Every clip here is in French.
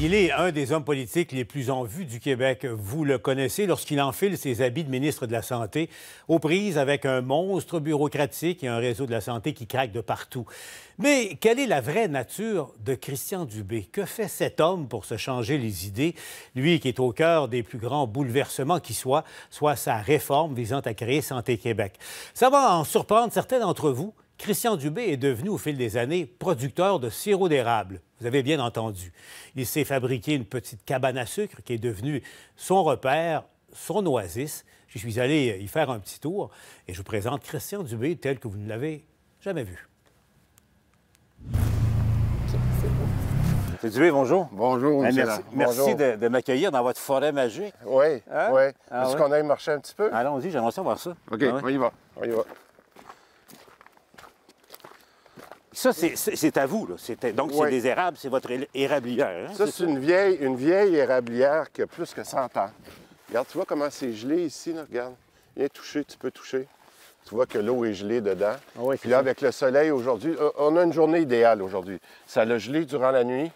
Il est un des hommes politiques les plus en vue du Québec. Vous le connaissez lorsqu'il enfile ses habits de ministre de la Santé, aux prises avec un monstre bureaucratique et un réseau de la santé qui craque de partout. Mais quelle est la vraie nature de Christian Dubé? Que fait cet homme pour se changer les idées, lui qui est au cœur des plus grands bouleversements qui soient, soit sa réforme visant à créer Santé Québec? Ça va en surprendre certains d'entre vous. Christian Dubé est devenu au fil des années producteur de sirop d'érable. Vous avez bien entendu. Il s'est fabriqué une petite cabane à sucre qui est devenue son repère, son oasis. Je suis allé y faire un petit tour et je vous présente Christian Dubé tel que vous ne l'avez jamais vu. M. Dubé, bonjour. Bonjour, monsieur merci Lang. merci Bonjour. de, de m'accueillir dans votre forêt magique. Oui, Hein? oui. Ah Est-ce qu'on aille marcher un petit peu? Allons-y, j'aimerais savoir ça. OK, Ah on y va. On y va. Ça, c'est- à vous, là. Donc, c'est des érables, c'est votre érablière. hein, Ça, c'est une vieille, une vieille érablière qui a plus que 100 ans. Regarde, tu vois comment c'est gelé ici, là? Regarde. Viens toucher, tu peux toucher. Tu vois que l'eau est gelée dedans. Ah oui, Puis là, ça. avec le soleil aujourd'hui, euh, on a une journée idéale aujourd'hui. Ça l'a gelé durant la nuit.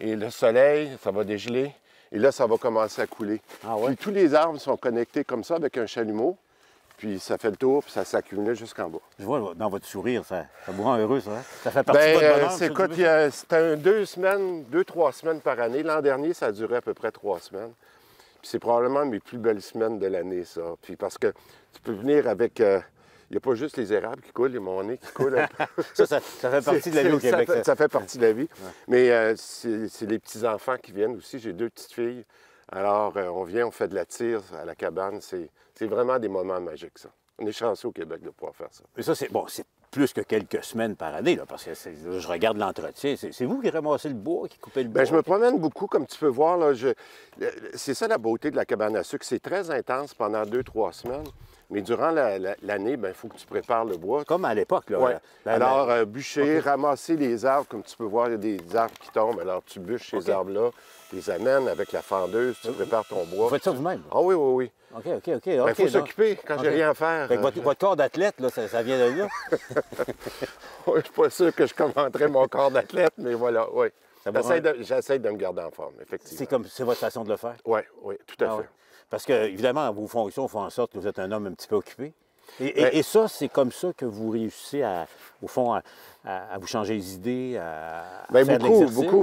Et le soleil, ça va dégeler. Et là, ça va commencer à couler. Ah? Puis tous les arbres sont connectés comme ça avec un chalumeau. Puis ça fait le tour, puis ça s'accumule jusqu'en bas. Je vois dans votre sourire, ça, ça vous rend heureux, ça. hein? Ça fait partie Ben, de votre euh, bonheur. c'est, y a- c'était deux semaines, deux, trois semaines par année. L'an dernier, ça a duré à peu près trois semaines. Puis c'est probablement mes plus belles semaines de l'année, ça. Puis parce que tu peux venir avec. euh, il n'y a pas juste les érables qui coulent, il y a mon nez qui coule. Ça, ça, ça fait partie de la vie au Québec. Ça fait, ça. ça fait partie de la vie. Mais euh, c'est les petits-enfants qui viennent aussi. J'ai deux petites filles. Alors, euh, on vient, on fait de la tire à la cabane. C'est, vraiment des moments magiques, ça. On est chanceux au Québec de pouvoir faire ça. Mais ça, c'est bon, c'est plus que quelques semaines par année, là, parce que je regarde l'entretien. C'est vous qui ramassez le bois, qui coupez le bois. Bien, je me promène beaucoup, comme tu peux voir. Le- C'est ça la beauté de la cabane à sucre. C'est très intense pendant deux, trois semaines. Mais durant la- la- l'année, ben, il faut que tu prépares le bois. Comme à l'époque, là. Ouais. La- la- Alors, euh, bûcher, ramasser les arbres, comme tu peux voir, il y a des arbres qui tombent. Alors, tu bûches ces arbres-là, tu les amènes avec la fendeuse, tu prépares ton bois. vous faites ça vous-même? Ah oui, oui, oui. OK, OK, OK. Il faut s'occuper quand j'ai rien à faire. Fait que votre, votre corps d'athlète, là, ça, ça vient de là. Je ne suis pas sûr que je commenterais mon corps d'athlète, mais voilà, oui. J'essaie rendre- de, de me garder en forme, effectivement. C'est comme c'est votre façon de le faire? Oui, oui, tout à Ah fait. ouais. Parce que, évidemment, vos fonctions font en sorte que vous êtes un homme un petit peu occupé. Et, et- Ben- et ça, c'est comme ça que vous réussissez, à, au fond, à, à- à vous changer les idées, à, à Bien, faire beaucoup, beaucoup.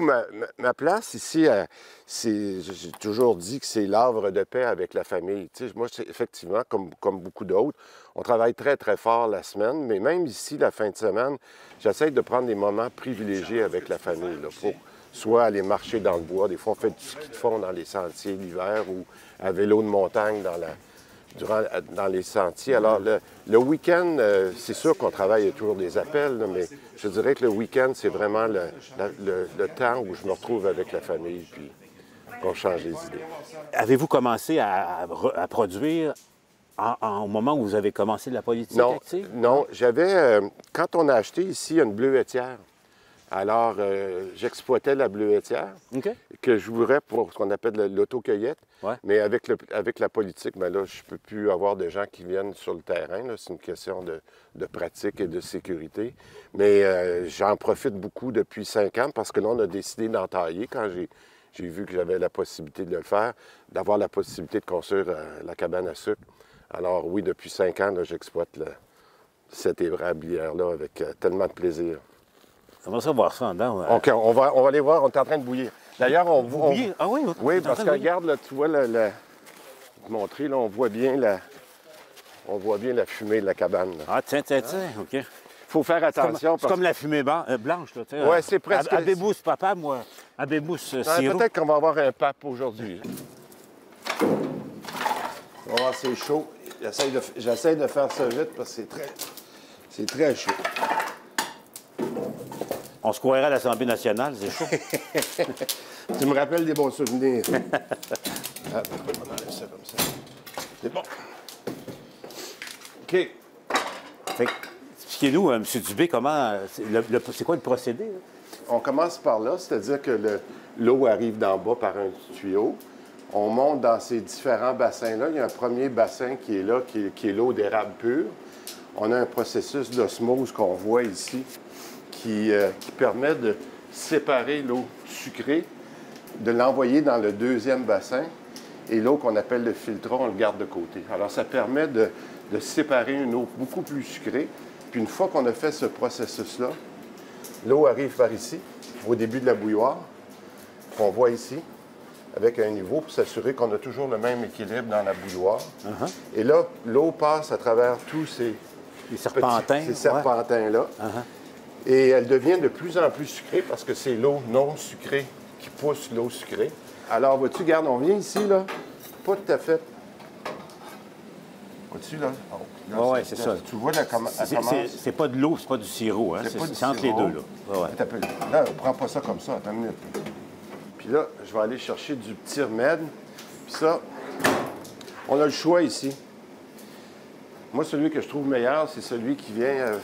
Ma, place ici, euh, c'est, j'ai toujours dit que c'est l'havre de paix avec la famille. Tu sais, moi, effectivement, comme, comme beaucoup d'autres, on travaille très, très fort la semaine, mais même ici, la fin de semaine, j'essaie de prendre des moments privilégiés avec la famille, là, pour soit aller marcher dans le bois. Des fois, on fait du ski de fond dans les sentiers l'hiver ou à vélo de montagne dans la, durant, dans les sentiers. Alors, le, le week-end, euh, c'est sûr qu'on travaille, toujours des appels, là, mais je dirais que le week-end, c'est vraiment le, la- le- le temps où je me retrouve avec la famille, puis qu'on change les idées. Avez-vous commencé à, à re- à produire en- en- au moment où vous avez commencé la politique Non, active? non, j'avais, euh, quand on a acheté ici une bleuetière, alors euh, j'exploitais la bleuetière. OK. que je voudrais pour ce qu'on appelle le- l'autocueillette. Ouais. Mais avec, le- avec la politique, ben là, je ne peux plus avoir de gens qui viennent sur le terrain. C'est une question de, de pratique et de sécurité. Mais euh, j'en profite beaucoup depuis cinq ans parce que là, on a décidé d'entailler quand j'ai, j'ai vu que j'avais la possibilité de le faire, d'avoir la possibilité de construire euh, la cabane à sucre. Alors oui, depuis cinq ans, j'exploite cette érablière-là avec euh, tellement de plaisir. On va voir ça en dedans. ouais. OK, on va, on va aller voir, on est en train de bouillir. D'ailleurs, on, bouillez? Ah oui? oui, parce que regarde, là, tu vois, la, la- je vais te montrer, là, on voit bien la, on voit bien la fumée de la cabane. Il Ah, tiens, tiens, tiens, OK. faut faire C'est comme, attention. c'est parce comme la fumée euh, blanche, là, tu sais. Ouais, euh, c'est presque- À, à Bébousse, papa, moi. À Bébousse, euh, sirop. Peut-être qu'on va avoir un pape aujourd'hui. C'est chaud. J'essaie de, j'essaie de faire ça vite parce que c'est très, c'est très chaud. On se croirait à l'Assemblée nationale, c'est chaud. Tu me rappelles des bons souvenirs. Hop, on enlève ça comme ça. C'est bon. OK. Fait que, Expliquez-nous, euh, M. Dubé, comment. euh, C'est quoi le procédé? là? On commence par là, c'est-à-dire que le- l'eau arrive d'en bas par un tuyau. On monte dans ces différents bassins-là. Il y a un premier bassin qui est là, qui est, qui est l'eau d'érable pure. On a un processus d'osmose qu'on voit ici qui, euh, qui permet de séparer l'eau sucrée de l'envoyer dans le deuxième bassin et l'eau qu'on appelle le filtron, on le garde de côté. Alors, ça permet de, de séparer une eau beaucoup plus sucrée. Puis une fois qu'on a fait ce processus-là, l'eau arrive par ici, au début de la bouilloire, qu'on voit ici, avec un niveau pour s'assurer qu'on a toujours le même équilibre dans la bouilloire. Uh-huh. Et là, l'eau passe à travers tous ces, Les serpentins. petits- ces serpentins-là. Uh-huh. Et elle devient de plus en plus sucrée parce que c'est l'eau non sucrée qui pousse l'eau sucrée. Alors, vois-tu, regarde, on vient ici, là, pas tout à fait. Vois-tu, là? Oh, là, ouais, c'est ça. Tu vois, là, comment C'est- pas de l'eau, c'est pas du sirop. Hein? C'est entre les deux. Là. Ouais, ouais. Attends. Là, on prend pas ça comme ça, attends une minute. Puis là, je vais aller chercher du petit remède. Puis ça, on a le choix ici. Moi, celui que je trouve meilleur, c'est celui qui vient. euh,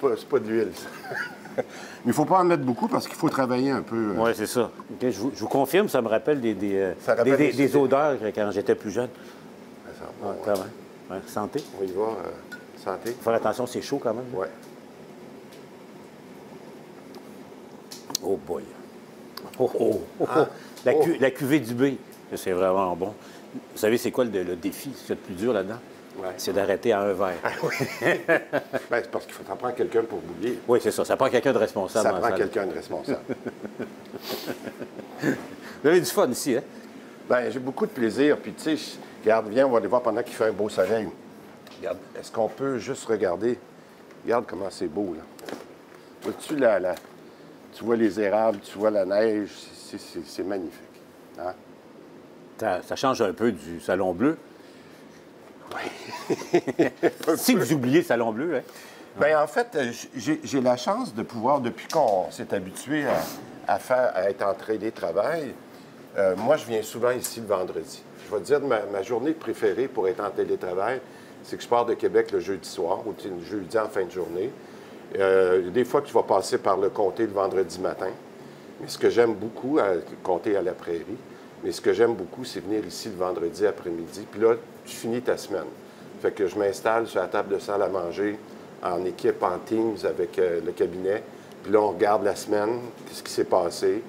pas, c'est pas de l'huile. ça. Mais il faut pas en mettre beaucoup parce qu'il faut travailler un peu. euh. Oui, c'est ça. Je, vous, je vous confirme, ça me rappelle des, des, euh, Ça rappelle des- des- des- des odeurs quand j'étais plus jeune. Ça, Ouais, bon, ouais. Ouais, santé. On y va. euh, santé. Faut faire attention, c'est chaud quand même. Ouais. Oh boy. Oh, oh, oh, Ah. oh. La, cu- Oh. la cuvée du B, c'est vraiment bon. Vous savez, c'est quoi le, le défi, ce qu'il y a de plus dur là-dedans? Ouais. C'est d'arrêter à un verre. Ben, c'est parce qu'il faut t'en prendre quelqu'un pour bouillir. Oui, c'est ça. Ça prend quelqu'un de responsable. Ça prend quelqu'un de responsable. Vous avez du fun ici, hein? Ben, j'ai beaucoup de plaisir. Puis, tu sais, regarde, viens, on va aller voir pendant qu'il fait un beau soleil. Regarde, est-ce qu'on peut juste regarder? Regarde comment c'est beau, là. Vois-tu, la, la- tu vois les érables, tu vois la neige, c'est- magnifique. Hein? Ça, ça change un peu du salon bleu. si vous oubliez le salon bleu, hein? Bien, en fait, euh, j'ai la chance de pouvoir, depuis qu'on s'est habitué à, à faire, à être en télétravail, euh, moi, je viens souvent ici le vendredi. Je vais te dire, ma, ma journée préférée pour être en télétravail, c'est que je pars de Québec le jeudi soir, ou le jeudi en fin de journée. Euh, des fois, tu vas passer par le comté le vendredi matin. Mais ce que j'aime beaucoup, à, le comté à la prairie, mais ce que j'aime beaucoup, c'est venir ici le vendredi après-midi. Puis là, tu finis ta semaine. Fait que je m'installe sur la table de salle à manger en équipe, en Teams avec euh, le cabinet. Puis là, on regarde la semaine, qu'est-ce qui s'est passé.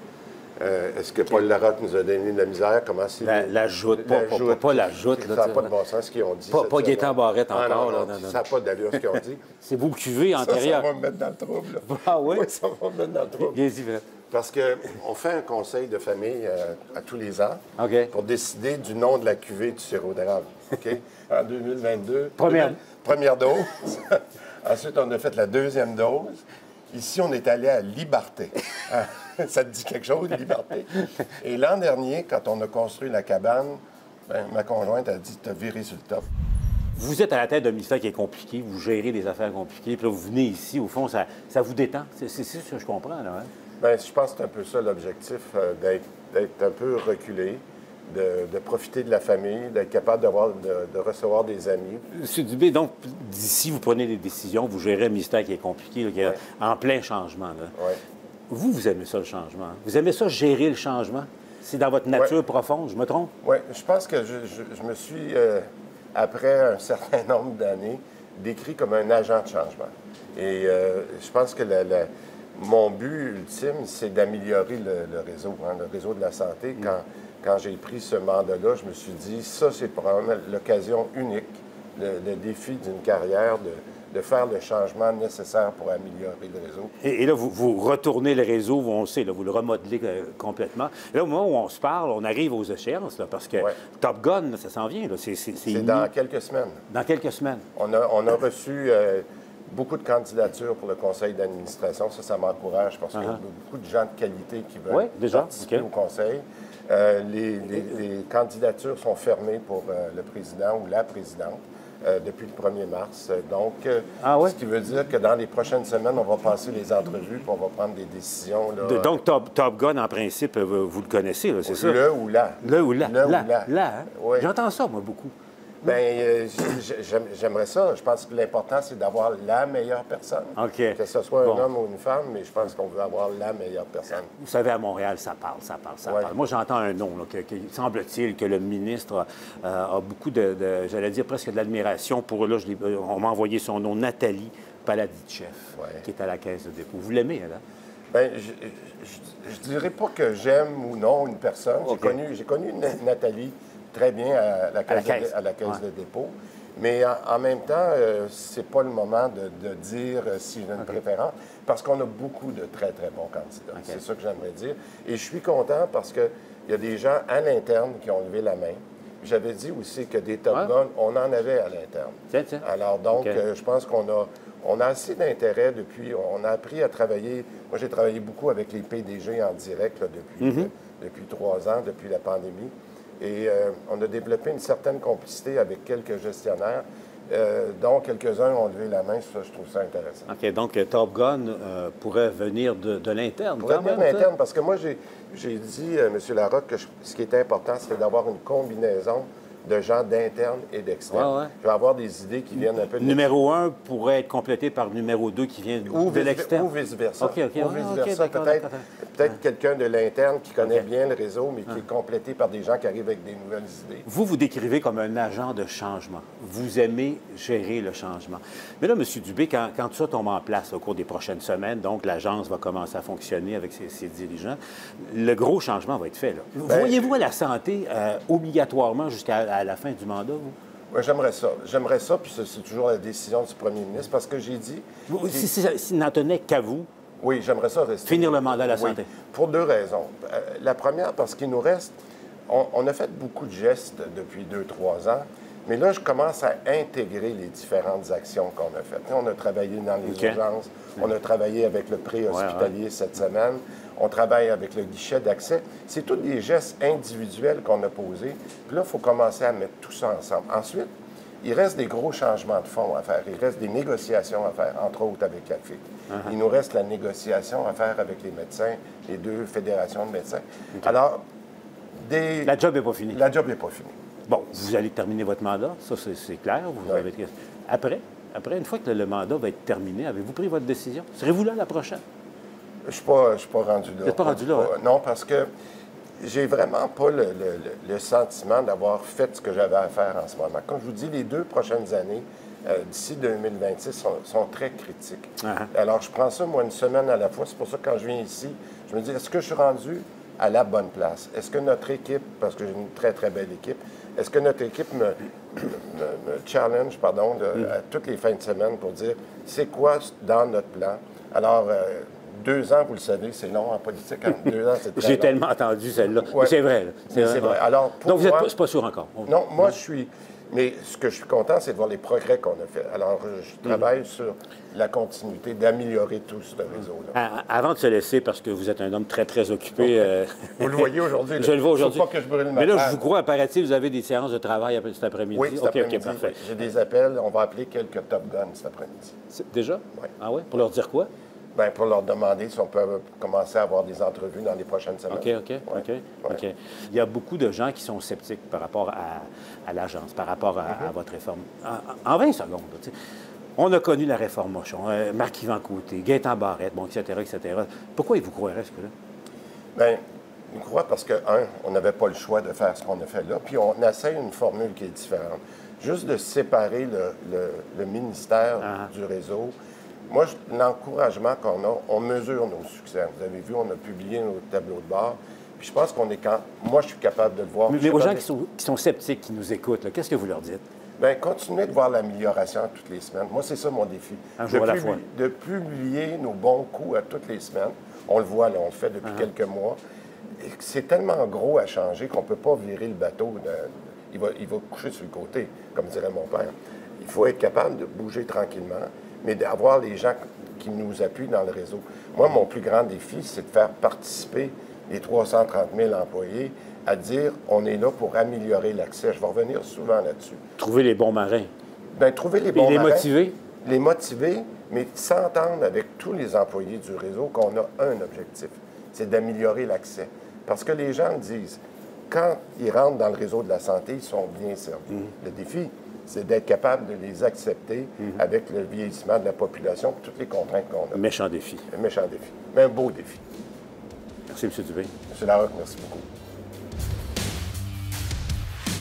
Euh, Est-ce que Paul Larocque nous a donné de la misère? Comment c'est... La- la joute, pas- pas- pas- pas la joute, là, Ça n'a pas de bon sens ce qu'ils ont dit. Pas- pas Gaétan. Barrette Ah, encore, non, non, non. Ça n'a pas d'allure ce qu'ils ont dit. C'est vous le cuvez en Ça, ça va me mettre dans le trouble. là. Ah oui? ça va me mettre dans le trouble. Fred. Parce qu'on fait un conseil de famille euh, à tous les ans pour décider du nom de la cuvée du sirop d'érable. OK? En 2022. Première. Première dose. Ensuite, on a fait la deuxième dose. Ici, on est allé à Liberté. Ah, Ça te dit quelque chose, Liberté? Et l'an dernier, quand on a construit la cabane, ben, ma conjointe a dit T'as viré sur le top. Vous êtes à la tête d'un ministère qui est compliqué, vous gérez des affaires compliquées, puis là, vous venez ici, au fond, ça, ça vous détend. C'est ça que je comprends, là. hein? Ben, je pense que c'est un peu ça l'objectif, euh, d'être un peu reculé, de, de profiter de la famille, d'être capable d'avoir, de, de recevoir des amis. Monsieur Dubé, donc, d'ici, vous prenez des décisions, vous gérez un ministère qui est compliqué, là, qui est Ouais. en plein changement. là. Ouais. Vous, vous aimez ça, le changement? Vous aimez ça, gérer le changement? C'est dans votre nature Ouais. profonde, je me trompe? Oui, je pense que je, je- je me suis, euh, après un certain nombre d'années, décrit comme un agent de changement. Et euh, je pense que la- la- mon but ultime, c'est d'améliorer le, le réseau, hein, le réseau de la santé. Quand, quand j'ai pris ce mandat-là, je me suis dit, ça, c'est probablement l'occasion unique, le, le défi d'une carrière, de, de faire le changement nécessaire pour améliorer le réseau. Et, et là, vous, vous retournez le réseau, on le sait, là, vous le remodelez euh, complètement. Là, au moment où on se parle, on arrive aux échéances, là, parce que Ouais. Top Gun, là, ça s'en vient. C'est dans quelques semaines. dans quelques semaines. On a, on a reçu euh, beaucoup de candidatures pour le conseil d'administration. Ça, ça m'encourage parce qu'il y a beaucoup de gens de qualité qui veulent Uh-huh. Ouais, déjà, participer au conseil. Euh, les, les- les candidatures sont fermées pour euh, le président ou la présidente euh, depuis le 1er mars. Donc, Ah ce qui veut dire que dans les prochaines semaines, on va passer les entrevues puis on va prendre des décisions. Là, donc, Top, Top Gun, en principe, vous, le connaissez, c'est ça? le ou là. Le ou là. Le ou là, hein? Oui. J'entends ça, moi, beaucoup. Bien, euh, j'aimerais ça. Je pense que l'important, c'est d'avoir la meilleure personne. OK. Que ce soit Bon. un homme ou une femme, mais je pense qu'on veut avoir la meilleure personne. Vous savez, à Montréal, ça parle, ça parle, ça Ouais. parle. Moi, j'entends un nom, là, que, que- semble-t-il que le ministre euh, a beaucoup de, de- j'allais dire presque de l'admiration pour, là, je on m'a envoyé son nom, Nathalie Paladichev, Ouais. qui est à la Caisse de dépôt. Vous l'aimez, elle, hein? Bien, je ne dirais pas que j'aime ou non une personne. J'ai connu, connu Nathalie très bien à la caisse, De, à la caisse de dépôt. Mais en, même temps, euh, ce n'est pas le moment de, dire euh, si j'ai une préférence, parce qu'on a beaucoup de très, très bons candidats. C'est ça que j'aimerais dire. Et je suis content parce qu'il y a des gens à l'interne qui ont levé la main. J'avais dit aussi que des Top Guns, on en avait à l'interne. Alors donc, euh, je pense qu'on a, on a assez d'intérêt depuis. On a appris à travailler. Moi, j'ai travaillé beaucoup avec les PDG en direct depuis, mhm. depuis trois ans, depuis la pandémie. Et euh, on a développé une certaine complicité avec quelques gestionnaires, euh, dont quelques-uns ont levé la main. Ça, je trouve ça intéressant. OK. Donc, euh, Top Gun pourrait venir de, de l'interne, Pourrait venir de l'interne, parce que moi, j'ai dit, M. Larocque, que ce qui était important, c'était d'avoir une combinaison de gens d'interne et d'externe. Je vais avoir des idées qui viennent un peu de Numéro un pourrait être complété par numéro deux qui vient de l'externe. Ou vice-versa. Ou vice-versa. Peut-être quelqu'un de l'interne qui connaît bien le réseau, mais qui est complété par des gens qui arrivent avec des nouvelles idées. Vous vous décrivez comme un agent de changement. Vous aimez gérer le changement. Mais là, M. Dubé, quand, quand tout ça tombe en place au cours des prochaines semaines, donc l'agence va commencer à fonctionner avec ses, dirigeants, le gros changement va être fait. Ben, Voyez-vous à la santé euh, obligatoirement jusqu'à la fin du mandat, vous? Oui, j'aimerais ça. J'aimerais ça, puis c'est toujours la décision du premier ministre, parce que j'ai dit... S'il n'en tenait qu'à vous... Oui, j'aimerais ça rester. Finir le mandat à la santé. pour deux raisons. Euh, la première, parce qu'il nous reste... On, a fait beaucoup de gestes depuis deux, trois ans, mais là, je commence à intégrer les différentes actions qu'on a faites. On a travaillé dans les urgences, on a travaillé avec le pré-hospitalier cette semaine, on travaille avec le guichet d'accès. C'est tous des gestes individuels qu'on a posés. Puis là, il faut commencer à mettre tout ça ensemble. Ensuite, il reste des gros changements de fonds à faire. Il reste des négociations à faire, entre autres avec la FIC. Uh-huh. Il nous reste la négociation à faire avec les médecins, les deux fédérations de médecins. Alors, des... La job n'est pas finie. La job n'est pas finie. Bon, vous allez terminer votre mandat, ça c'est clair. Vous avez... Après, après, une fois que le mandat va être terminé, avez-vous pris votre décision? Serez-vous là la prochaine? Je ne suis, pas, suis pas rendu là. Vous n'êtes pas rendu là? Hein? Non, parce que j'ai vraiment pas le, sentiment d'avoir fait ce que j'avais à faire en ce moment. Comme je vous dis, les deux prochaines années, euh, d'ici 2026, sont, très critiques. Ah. Alors, je prends ça, moi, une semaine à la fois. C'est pour ça que quand je viens ici, je me dis, est-ce que je suis rendu à la bonne place? Est-ce que notre équipe, parce que j'ai une très, très belle équipe, est-ce que notre équipe me, challenge, pardon, mm. à toutes les fins de semaine pour dire, c'est quoi dans notre plan? Alors, euh, deux ans, vous le savez, c'est long en politique. Deux ans, c'est J'ai tellement entendu celle-là. C'est vrai. C'est vrai. Alors, Donc, vous n'êtes pas, sûr encore? Non, moi, je suis... Mais ce que je suis content, c'est de voir les progrès qu'on a fait. Alors, je travaille mhm. sur la continuité d'améliorer tout ce réseau-là. Avant de se laisser, parce que vous êtes un homme très, très occupé... Euh, vous le voyez aujourd'hui. je le vois aujourd'hui. pas que je brûle Mais là, je vous crois, apparaît-il, vous avez des séances de travail cet après-midi? Oui, cet après-midi. parfait. J'ai des appels. On va appeler quelques Top Guns cet après-midi. Déjà? Oui. Ah oui? Pour leur dire quoi? Bien, pour leur demander si on peut commencer à avoir des entrevues dans les prochaines semaines. OK, OK, OK. OK. Il y a beaucoup de gens qui sont sceptiques par rapport à, l'agence, par rapport à, mm-hmm. votre réforme. En, 20 secondes, on a connu la réforme Mochon, euh, Marc-Yvan Côté, Gaëtan Barrette, bon, etc., etc. Pourquoi ils vous croiraient ce que là? Bien, ils croient parce que, un, on n'avait pas le choix de faire ce qu'on a fait là, puis on essaie une formule qui est différente. Juste de séparer le, ministère ah. du réseau, moi, l'encouragement qu'on a, on mesure nos succès. Vous avez vu, on a publié nos tableaux de bord. Puis je pense qu'on est quand. Moi, je suis capable de le voir. Mais aux gens qui sont, sceptiques, qui nous écoutent, qu'est-ce que vous leur dites? Bien, continuez de voir l'amélioration toutes les semaines. Moi, c'est ça mon défi. Un jour de, à la fois. de publier nos bons coups à toutes les semaines. On le voit, là, on le fait depuis uh-huh. quelques mois. C'est tellement gros à changer qu'on ne peut pas virer le bateau. Il, va, il va coucher sur le côté, comme dirait mon père. Il faut être capable de bouger tranquillement mais d'avoir les gens qui nous appuient dans le réseau. Moi, mon plus grand défi, c'est de faire participer les 330 000 employés à dire on est là pour améliorer l'accès. Je vais revenir souvent là-dessus. Trouver les bons marins. Bien, trouver les bons les marins. Les motiver. Les motiver, mais s'entendre avec tous les employés du réseau qu'on a un objectif, c'est d'améliorer l'accès. Parce que les gens disent, quand ils rentrent dans le réseau de la santé, ils sont bien servis. Mmh. Le défi, c'est d'être capable de les accepter mhm. avec le vieillissement de la population et toutes les contraintes qu'on a. Méchant défi. Un méchant défi, mais un beau défi. Merci, M. Dubé. M. Larocque, merci beaucoup.